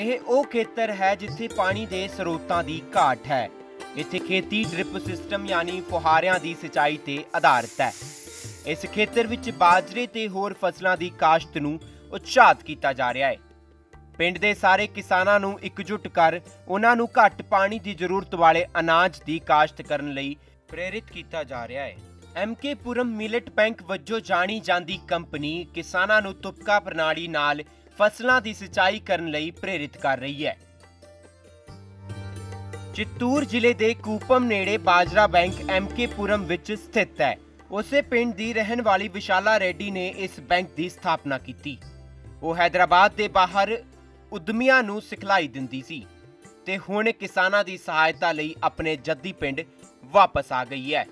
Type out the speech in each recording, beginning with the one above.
ਇਹ ਉਹ ਖੇਤਰ ਹੈ ਜਿੱਥੇ ਪਾਣੀ ਦੇ ਸਰੋਤਾਂ ਦੀ ਘਾਟ ਹੈ। ਇੱਥੇ ਖੇਤੀ ਡ੍ਰਿਪ ਸਿਸਟਮ ਯਾਨੀ ਫੁਹਾਰਿਆਂ ਦੀ ਸਿੰਚਾਈ ਤੇ ਆਧਾਰਿਤ ਹੈ। ਇਸ ਖੇਤਰ ਵਿੱਚ ਬਾਜਰੇ ਤੇ ਹੋਰ ਫਸਲਾਂ ਦੀ ਕਾਸ਼ਤ ਨੂੰ ਉਤਸ਼ਾਹਤ ਕੀਤਾ ਜਾ ਰਿਹਾ ਹੈ। ਪਿੰਡ ਦੇ ਸਾਰੇ ਕਿਸਾਨਾਂ ਨੂੰ ਇਕਜੁੱਟ ਕਰ ਉਹਨਾਂ ਨੂੰ ਘੱਟ ਪਾਣੀ ਦੀ ਜ਼ਰੂਰਤ ਵਾਲੇ ਅਨਾਜ ਦੀ ਕਾਸ਼ਤ ਕਰਨ ਲਈ ਪ੍ਰੇਰਿਤ ਕੀਤਾ ਜਾ ਰਿਹਾ ਹੈ। ਐਮਕੇ ਪੁਰਮ ਮਿਲਟ ਬੈਂਕ ਵਜੋਂ ਜਾਣੀ ਜਾਂਦੀ ਕੰਪਨੀ ਕਿਸਾਨਾਂ ਨੂੰ ਤੁਪਕਾ ਪ੍ਰਣਾਲੀ ਨਾਲ ਫਸਲਾਂ ਦੀ ਸਿੰਚਾਈ ਕਰਨ ਲਈ ਪ੍ਰੇਰਿਤ ਕਰ ਰਹੀ ਹੈ। ਚਿੱਤੂਰ ਜ਼ਿਲ੍ਹੇ ਦੇ ਕੂਪਮ ਨੇੜੇ ਬਾਜਰਾ ਬੈਂਕ ਐਮਕੇ ਪੁਰਮ ਵਿੱਚ ਸਥਿਤ ਹੈ। ਉਸੇ ਪਿੰਡ ਦੀ ਰਹਿਣ ਵਾਲੀ ਵਿਸ਼ਾਲਾ ਰੈਡੀ ਨੇ ਇਸ ਬੈਂਕ ਦੀ ਸਥਾਪਨਾ ਕੀਤੀ। ਉਹ ਹైదరాబాద్ ਦੇ ਬਾਹਰ ਉਦਮੀਆਂ ਨੂੰ ਸਿਖਲਾਈ ਦਿੰਦੀ ਸੀ ਤੇ ਹੁਣ ਕਿਸਾਨਾਂ ਦੀ ਸਹਾਇਤਾ ਲਈ ਆਪਣੇ ਜੱਦੀ ਪਿੰਡ ਵਾਪਸ ਆ ਗਈ ਹੈ।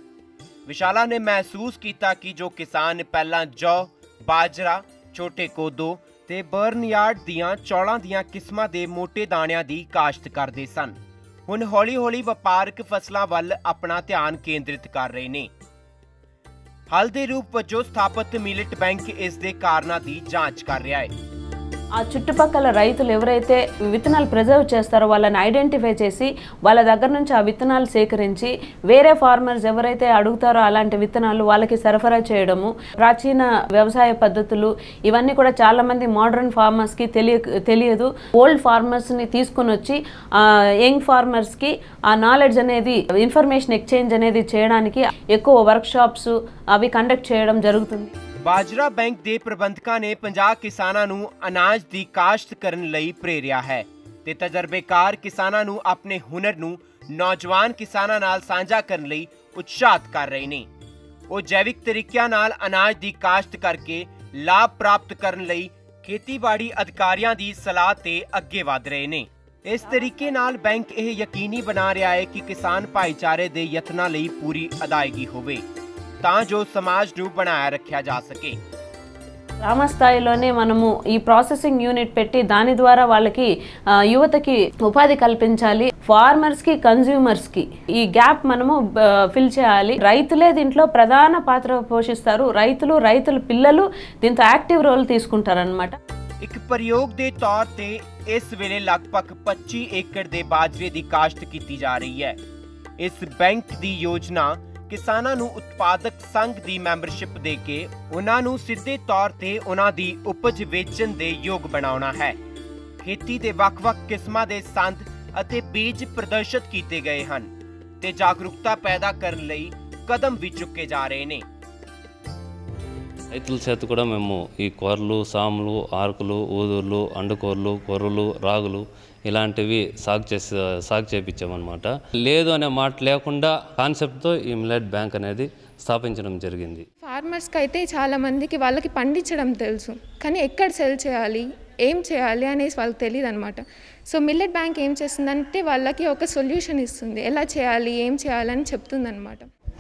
ਵਿਸ਼ਾਲਾ ਨੇ ਮਹਿਸੂਸ ਕੀਤਾ ਕਿ ਜੋ ਕਿਸਾਨ ਪਹਿਲਾਂ ਜੌ, ਬਾਜਰਾ, ਛੋਟੇ ਕੋਦੋ ਤੇ ਬਰਨਯਾਰਡ ਦੀਆਂ ਚੌਲਾਂ ਦੀਆਂ ਕਿਸਮਾਂ ਦੇ ਮੋٹے ਦਾਣਿਆਂ ਦੀ ਕਾਸ਼ਤ ਕਰਦੇ ਸਨ। ਹੁਣ ਹੌਲੀ-ਹੌਲੀ ਵਪਾਰਕ ਫਸਲਾਂ ਵੱਲ ਆਪਣਾ ਧਿਆਨ ਕੇਂਦਰਿਤ ਕਰ ਰਹੇ ਨੇ। ਹਲ ਦੇ ਰੂਪ ਵਜੋਂ ਸਥਾਪਿਤ ਮਿਲਟ ਬੈਂਕ ਇਸ ਦੇ ਕਾਰਨਾਂ ਦੀ ਜਾਂਚ ਕਰ ਰਿਹਾ ਹੈ। ఆ చుట్టుపక్కల రైతులు ఎవరైతే విత్తనాలు ప్రిజర్వ్ చేస్తారో వాళ్ళని ఐడెంటిఫై చేసి వాళ్ళ దగ్గర నుంచి ఆ విత్తనాలు సేకరించి వేరే ఫార్మర్స్ ఎవరైతే అడుగుతారో అలాంటి విత్తనాలు వాళ్ళకి సరఫరా చేయడము ప్రాచీన వ్యవసాయ పద్ధతులు ఇవన్నీ కూడా చాలామంది మోడర్న్ ఫార్మర్స్కి తెలియ తెలియదు. ఓల్డ్ ఫార్మర్స్ని తీసుకుని వచ్చి యంగ్ ఫార్మర్స్కి ఆ నాలెడ్జ్ అనేది ఇన్ఫర్మేషన్ ఎక్స్చేంజ్ అనేది చేయడానికి ఎక్కువ వర్క్షాప్స్ అవి కండక్ట్ చేయడం జరుగుతుంది. ਬਾਜਰਾ ਬੈਂਕ ਦੇ ਪ੍ਰਬੰਧਕਾਂ ਨੇ 50 ਕਿਸਾਨਾਂ ਨੂੰ ਅਨਾਜ ਦੀ ਕਾਸ਼ਤ ਕਰਨ ਲਈ ਪ੍ਰੇਰਿਆ ਹੈ ਤੇ ਤਜਰਬੇਕਾਰ ਕਿਸਾਨਾਂ ਨੂੰ ਆਪਣੇ ਹੁਨਰ ਨੂੰ ਨੌਜਵਾਨ ਕਿਸਾਨਾਂ ਨਾਲ ਸਾਂਝਾ ਕਰਨ ਲਈ ਉਤਸ਼ਾਹਤ ਕਰ ਰਹੇ ਨੇ। ਉਹ ਜੈਵਿਕ ਤਰੀਕਿਆਂ ਨਾਲ ਅਨਾਜ ਦੀ ਕਾਸ਼ਤ ਕਰਕੇ ਲਾਭ ਪ੍ਰਾਪਤ ਕਰਨ ਲਈ ਖੇਤੀਬਾੜੀ ਅਧਿਕਾਰੀਆਂ ਦੀ ਸਲਾਹ ਤੇ ਅੱਗੇ ਵਧ ਰਹੇ ਨੇ। ਇਸ ਤਰੀਕੇ ਨਾਲ ਬੈਂਕ ਇਹ ਯਕੀਨੀ ਬਣਾ ਰਿਹਾ ਹੈ ਕਿ ਕਿਸਾਨ ਭਾਈਚਾਰੇ ਦੇ ਯਤਨਾਂ ਲਈ ਪੂਰੀ ਅਦਾਇਗੀ ਹੋਵੇ। ਤਾਂ ਜੋ ਸਮਾਜ ਨੂੰ ਬਣਾਇਆ ਰੱਖਿਆ ਜਾ ਸਕੇ గ్రామ స్థాయిలోనే మనము ఈ ప్రాసెసింగ్ యూనిట్ పెట్టి దాని ద్వారా వాళ్ళకి ఆ, యువతకి ఉపాధి కల్పించాలి ఫార్మర్స్ కి కన్జ్యూమర్స్ కి ఈ గ్యాప్ మనము ఫిల్ చేయాలి రైతులే దీంట్లో ప్రధాన పాత్ర పోషిస్తారు రైతులు రైతుల పిల్లలు దీంతో యాక్టివ్ రోల్ తీసుకుంటారనమాట ਇੱਕ ਪ੍ਰਯੋਗ ਦੇ ਤੌਰ ਤੇ ਇਸ ਵੇਲੇ ਲਗਭਗ 25 ਏਕੜ ਦੇ ਬਾਜਰੇ ਦੀ ਕਾਸ਼ਤ ਕੀਤੀ ਜਾ ਰਹੀ ਹੈ ਇਸ ਬੈਂਕ ਦੀ ਯੋਜਨਾ ਕਿਸਾਨਾਂ ਨੂੰ ਉਤਪਾਦਕ ਸੰਘ ਦੀ ਮੈਂਬਰਸ਼ਿਪ ਦੇ ਕੇ ਉਹਨਾਂ ਨੂੰ ਸਿੱਧੇ ਤੌਰ ਤੇ ਉਹਨਾਂ ਦੀ ਉਪਜ ਵੇਚਣ ਦੇ ਯੋਗ ਬਣਾਉਣਾ ਹੈ। ਖੇਤੀ ਦੇ ਵੱਖ-ਵੱਖ ਕਿਸਮਾਂ ਦੇ ਸੰਦ ਅਤੇ ਬੀਜ ਪ੍ਰਦਰਸ਼ਿਤ ਕੀਤੇ ਗਏ ਹਨ ਤੇ ਜਾਗਰੂਕਤਾ ਪੈਦਾ ਕਰਨ ਲਈ ਕਦਮ ਵੀ ਚੁੱਕੇ ਜਾ ਰਹੇ ਨੇ। రైతుల చేత కూడా మేము ఈ కూరలు సాములు ఆరుకులు ఊదుర్లు అండుకూరలు కొర్రలు రాగులు ఇలాంటివి సాగు చేసి సాగు చేపించామన్నమాట. లేదు అనే మాట లేకుండా కాన్సెప్ట్తో ఈ మిలెట్ బ్యాంక్ అనేది స్థాపించడం జరిగింది. ఫార్మర్స్కి అయితే చాలా మందికి వాళ్ళకి పండించడం తెలుసు. కానీ ఎక్కడ సెల్ చేయాలి? ఏం చేయాలి? అనేసి వాళ్ళకి తెలియదు అనమాట సో మిల్లెట్ బ్యాంక్ ఏం చేస్తుందంటే వాళ్ళకి ఒక సొల్యూషన్ ఇస్తుంది. ఎలా చేయాలి? ఏం చేయాలని చెప్తుందన్నమాట.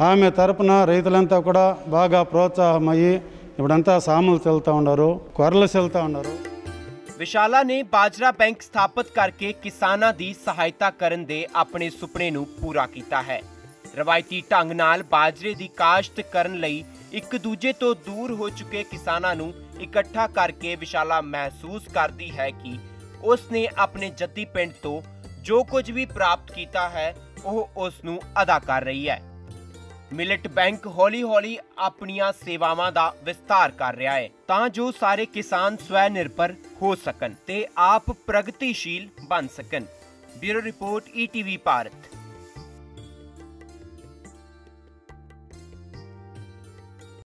ఆమె తరపున రైతులంతా కూడా బాగా ప్రోత్సాహమయ్యి ఇప్పుడంతా సాములు చల్లుతూ ఉన్నారు కొర్రలు చల్లుతూ ఉన్నారు ਵਿਸ਼ਾਲਾ ਨੇ ਬਾਜਰਾ ਬੈਂਕ ਸਥਾਪਿਤ ਕਰਕੇ ਕਿਸਾਨਾਂ ਦੀ ਸਹਾਇਤਾ ਕਰਨ ਦੇ ਆਪਣੇ ਸੁਪਨੇ ਨੂੰ ਪੂਰਾ ਕੀਤਾ ਹੈ ਰਵਾਇਤੀ ਢੰਗ ਨਾਲ ਬਾਜਰੇ ਦੀ ਕਾਸ਼ਤ ਕਰਨ ਲਈ ਇੱਕ ਦੂਜੇ ਤੋਂ ਦੂਰ ਹੋ ਚੁੱਕੇ ਕਿਸਾਨਾਂ ਨੂੰ ਇਕੱਠਾ ਕਰਕੇ ਵਿਸ਼ਾਲਾ ਮਹਿਸੂਸ ਕਰਦੀ ਹੈ ਕਿ ਉਸ ਨੇ ਆਪਣੇ ਜੱਦੀ ਪਿੰਡ ਤੋਂ ਜੋ ਕੁਝ ਵੀ ਪ੍ਰਾਪਤ ਕੀਤਾ ਹੈ ਉਹ ਉਸ ਨੂੰ ਅਦਾ ਕਰ ਰਹੀ ਹੈ ਮਿਲਟ ਬੈਂਕ ਹੌਲੀ-ਹੌਲੀ ਆਪਣੀਆਂ ਸੇਵਾਵਾਂ ਦਾ ਵਿਸਤਾਰ ਕਰ ਰਿਹਾ ਹੈ, ਤਾਂ ਜੋ ਸਾਰੇ ਕਿਸਾਨ ਸਵੈ ਨਿਰਭਰ ਹੋ ਸਕਣ ਤੇ ਆਪ ਪ੍ਰਗਤੀਸ਼ੀਲ ਬਣ ਸਕਣ। Bureau report ETV Bharat.